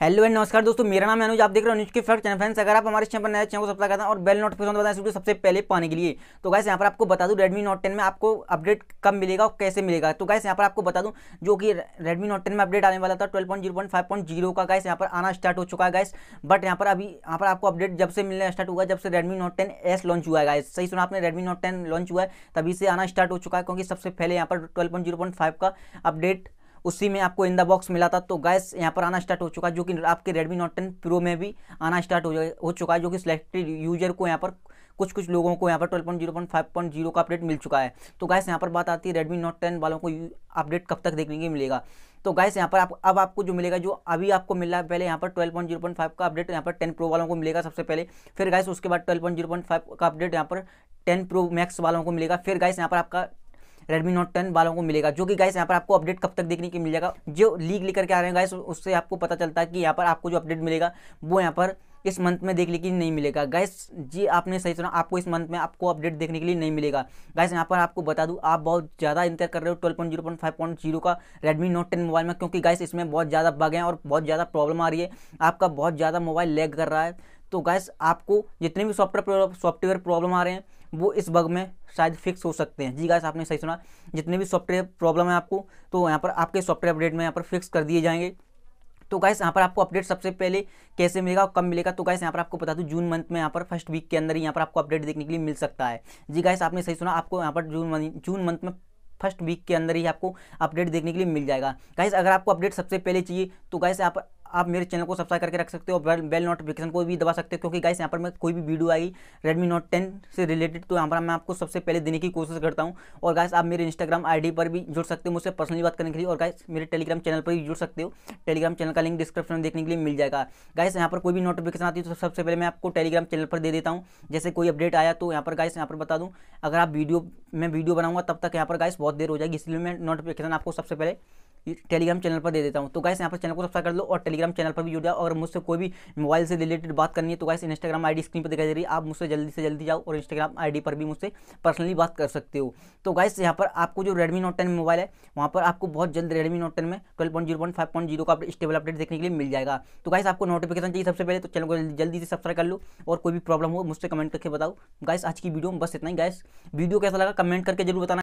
Hello and नमस्कार दोस्तों, मेरा नाम अनुज, आप देख रहे हो न्यूज़ के फैक्ट चैनल। फ्रेंड्स, अगर आप हमारे चैनल पर नए चैनल को सब्सक्राइब करते हैं और बेल नोटिफिकेशन बताएँ वीडियो सबसे पहले पाने के लिए। तो गाइस यहाँ पर आपको बता दूँ रेडमी नोट टेन में आपको अपडेट कब मिलेगा और कैसे मिलेगा। तो गाइस यहाँ पर आपको बता दूँ, जो कि रेडमी नोट टेन में अपडेट आने वाला था ट्वेल्व का गाइस यहाँ पर आना स्टार्ट हो चुका है गाइस बट यहाँ पर अभी, यहाँ पर आपको अपडेट जब से मिलना स्टार्ट हुआ जब से Redmi Note ten S launch हुआ है गाइस सही सुना आपने रेडमी नोट टेन लॉन्च हुआ है, तभी से आना स्टार्ट हो चुका है, क्योंकि सबसे पहले यहाँ पर ट्वेल्व का अपडेट उसी में आपको इन द बॉक्स मिला था। तो गैस यहाँ पर आना स्टार्ट हो चुका है जो कि आपके रेडमी नोट टेन प्रो में भी आना स्टार्ट हो हो चुका है, जो कि सिलेक्टेड यूज़र को यहाँ पर कुछ कुछ लोगों को यहाँ पर twelve point zero point five point zero का अपडेट मिल चुका है। तो गैस यहाँ पर बात आती है रेडमी नोट टेन वालों को अपडेट कब तक देखने के मिलेगा। तो गैस यहाँ पर आप, अब आपको जो मिलेगा, जो अभी आपको मिल रहा है, पहले यहाँ पर twelve point zero point five का अपडेट यहाँ पर टेन प्रो वालों को मिलेगा सबसे पहले। फिर गैस उसके बाद twelve point zero point five का अपडेट यहाँ पर टेन प्रो मैक्स वालों को मिलेगा। फिर गैस यहाँ पर आपका रेडमी नोट टेन वालों को मिलेगा, जो कि गाइस यहाँ पर आपको अपडेट कब तक देखने की मिल जाएगा। जो लीक लेकर के आ रहे हैं गाइस उससे आपको पता चलता है कि यहाँ पर आपको जो अपडेट मिलेगा, वो यहाँ पर इस मंथ में देखने के लिए नहीं मिलेगा। गैस जी आपने सही सुना, आपको इस मंथ में आपको अपडेट देखने के लिए नहीं मिलेगा। गैस यहाँ पर आपको बता दूँ, आप बहुत ज़्यादा इंतज़ार कर रहे हो twelve point zero point five point zero का रेडमी नोट टेन मोबाइल में, क्योंकि गैस इसमें बहुत ज़्यादा बग हैं और बहुत ज़्यादा प्रॉब्लम आ रही है। आपका बहुत ज़्यादा मोबाइल लैग कर रहा है। तो गैस आपको जितने भी सॉफ्टवेयर सॉफ्टवेयर प्रॉब्लम आ रहे हैं, वो इस बग में शायद फिक्स हो सकते हैं। जी गैस आपने सही सुना। जितने भी सॉफ्टवेयर प्रॉब्लम है आपको तो यहाँ पर आपके सॉफ्टवेयर अपडेट में यहाँ पर फिक्स कर दिए जाएँगे। तो गाइस यहाँ पर आपको अपडेट सबसे पहले कैसे मिलेगा और कब मिलेगा तो गाइस यहाँ पर आपको बता दूँ, जून मंथ में यहाँ पर फ़र्स्ट वीक के अंदर ही यहाँ पर आपको अपडेट देखने के लिए मिल सकता है। जी गाइस आपने सही सुना, आपको यहाँ पर जून जून मंथ में फ़र्स्ट वीक के अंदर ही आपको अपडेट देखने के लिए मिल जाएगा। गाइस अगर आपको अपडेट सबसे पहले चाहिए तो गाइस आप आप मेरे चैनल को सब्सक्राइब करके रख सकते हो और बेल नोटिफिकेशन को भी दबा सकते हो, क्योंकि गाइस यहाँ पर मैं कोई भी video I Redmi Note ten से रिलेटेड तो यहाँ पर मैं आपको सबसे पहले देने की कोशिश करता हूँ। और गाइस आप मेरे इंस्टाग्राम आईडी पर भी जुड़ सकते हो, मुझसे पर्सनली बात करने के लिए। और गाइस मेरे टेलीग्राम चैनल पर भी जुड़ सकते हो। टेलीग्राम चैनल का लिंक डिस्क्रिप्शन में देखने के लिए मिल जाएगा। गाइस यहाँ पर कोई भी नोटिफिकेशन आती है तो सबसे पहले मैं आपको टेलीग्राम चैनल पर दे देता हूँ। जैसे कोई अपडेट आया तो यहाँ पर गाइस यहाँ पर बता दूँ। अगर आप वीडियो, मैं वीडियो बनाऊँगा, तब तक यहाँ पर गाइस बहुत देर हो जाएगी। इसलिए मैं नोटिफिकेशन आपको सबसे पहले टेलीग्राम चैनल पर दे देता हूँ। तो गाइस यहाँ पर चैनल को सब्सक्राइब कर लो और टेलीग्राम चैनल पर भी जुड़ जाओ। और मुझसे कोई भी मोबाइल से रिलेटेड बात करनी है तो गाइस इंस्टाग्राम आईडी स्क्रीन पर दिखाई दे रही है। आप मुझसे जल्दी से जल्दी जाओ और इंस्टाग्राम आईडी पर भी मुझसे पर्सनली बात कर सकते हो। तो गाइस यहाँ पर आपको जो रेडमी नोट टेन मोबाइल है, वहाँ पर आपको बहुत जल्द रेडमी नोट टेन में twelve point zero point five point zero का स्टेबल अपडेट देखने के लिए मिल जाएगा। तो गाइस आपको नोटिफिकेशन चाहिए सबसे पहले तो चैनल को जल्दी से सब्सक्राइब कर लो और कोई भी प्रॉब्लम हो, मुझसे कमेंट करके बताओ। गाइस आज की वीडियो में बस इतना ही। गाइस वीडियो कैसा लगा कमेंट करके ज़रूर बताना।